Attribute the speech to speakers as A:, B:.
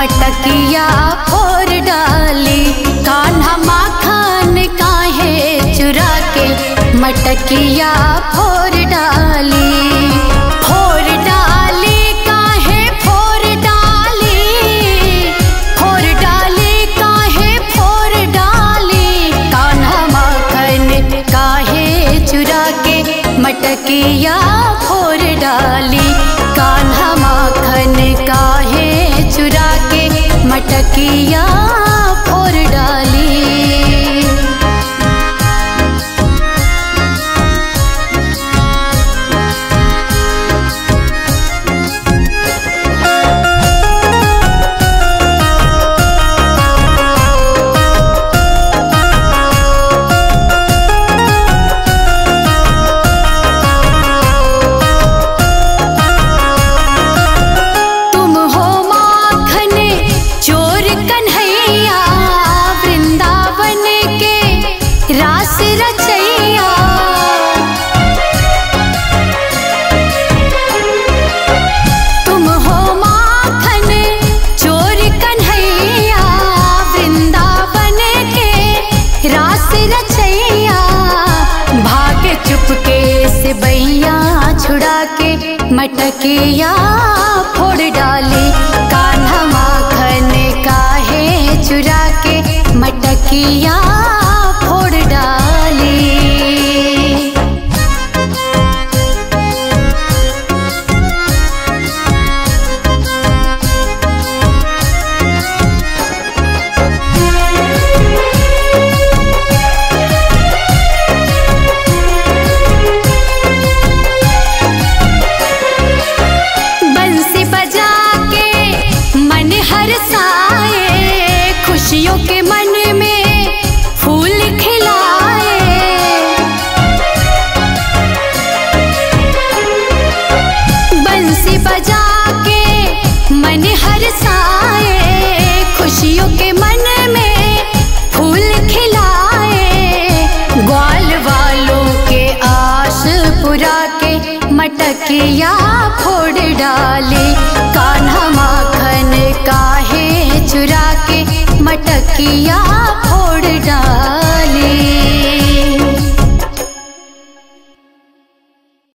A: मटकिया फोर डाली। कान्हा माखन काहे चुरा के मटकिया फोर डाली। फोर डाली काहे फोर डाली। फोर डाली काहे फोर डाली। कान्हा माखन काहे के मटकिया फोर डाली। कान्हा माखन मटकिया फोड़ डाली कान्हा माखन काहे चुरा के मटकिया मटकिया फोड़ डाले कान्हा माखन काहे चुरा के मटकिया फोड़